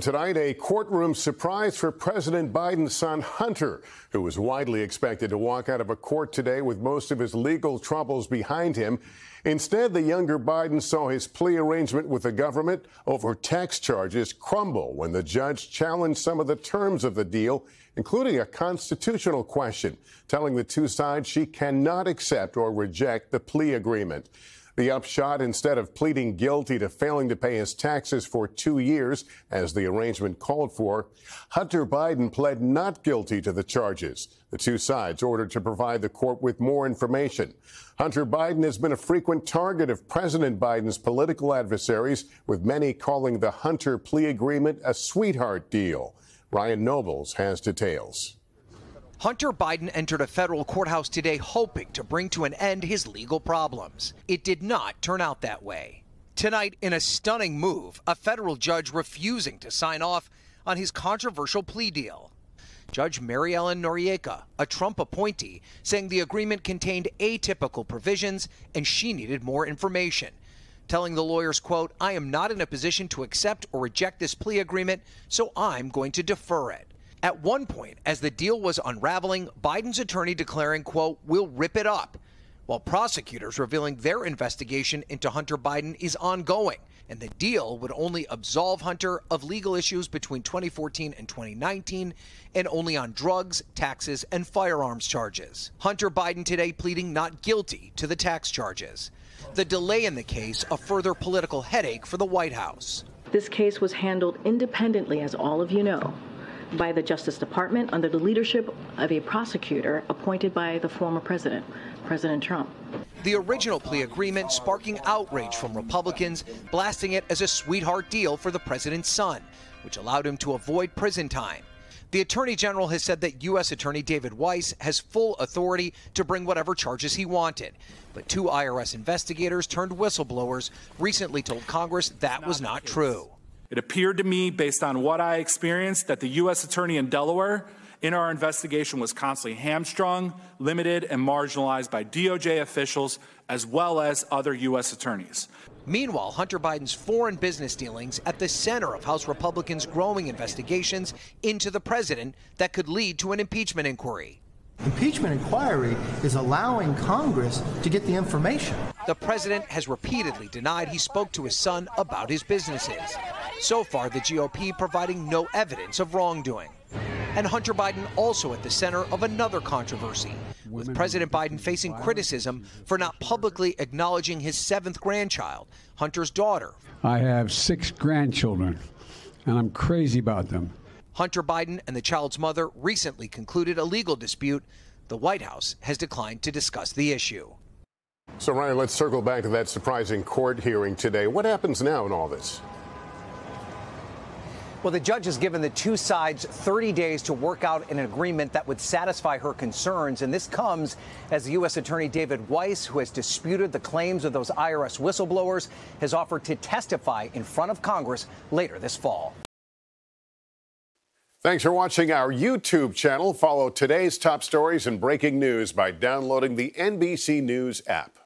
Tonight, a courtroom surprise for President Biden's son Hunter, who was widely expected to walk out of a court today with most of his legal troubles behind him. Instead, the younger Biden saw his plea arrangement with the government over tax charges crumble when the judge challenged some of the terms of the deal, including a constitutional question, telling the two sides she cannot accept or reject the plea agreement. The upshot, instead of pleading guilty to failing to pay his taxes for two years, as the arrangement called for, Hunter Biden pled not guilty to the charges. The two sides ordered to provide the court with more information. Hunter Biden has been a frequent target of President Biden's political adversaries, with many calling the Hunter plea agreement a sweetheart deal. Ryan Nobles has details. Hunter Biden entered a federal courthouse today hoping to bring to an end his legal problems. It did not turn out that way. Tonight, in a stunning move, a federal judge refusing to sign off on his controversial plea deal. Judge Maryellen Noreika, a Trump appointee, saying the agreement contained atypical provisions and she needed more information. Telling the lawyers, quote, I am not in a position to accept or reject this plea agreement, so I'm going to defer it. At one point, as the deal was unraveling, Biden's attorney declaring, quote, we'll rip it up, while prosecutors revealing their investigation into Hunter Biden is ongoing, and the deal would only absolve Hunter of legal issues between 2014 and 2019, and only on drugs, taxes, and firearms charges. Hunter Biden today pleading not guilty to the tax charges. The delay in the case, a further political headache for the White House. This case was handled independently, as all of you know by the Justice Department under the leadership of a prosecutor appointed by the former president, President Trump. The original plea agreement sparking outrage from Republicans, blasting it as a sweetheart deal for the president's son, which allowed him to avoid prison time. The Attorney General has said that U.S. Attorney David Weiss has full authority to bring whatever charges he wanted. But two IRS investigators turned whistleblowers recently told Congress that was not true. It appeared to me, based on what I experienced, that the U.S. Attorney in Delaware in our investigation was constantly hamstrung, limited, and marginalized by DOJ officials as well as other U.S. attorneys. Meanwhile, Hunter Biden's foreign business dealings at the center of House Republicans' growing investigations into the president that could lead to an impeachment inquiry. Impeachment inquiry is allowing Congress to get the information. The president has repeatedly denied he spoke to his son about his businesses. So far, the GOP providing no evidence of wrongdoing. And Hunter Biden also at the center of another controversy, with President Biden facing criticism for not publicly acknowledging his seventh grandchild, Hunter's daughter. I have six grandchildren, and I'm crazy about them. Hunter Biden and the child's mother recently concluded a legal dispute. The White House has declined to discuss the issue. So, Ryan, let's circle back to that surprising court hearing today. What happens now in all this? Well, the judge has given the two sides 30 days to work out an agreement that would satisfy her concerns. And this comes as the U.S. Attorney David Weiss, who has disputed the claims of those IRS whistleblowers, has offered to testify in front of Congress later this fall. Thanks for watching our YouTube channel. Follow today's top stories and breaking news by downloading the NBC News app.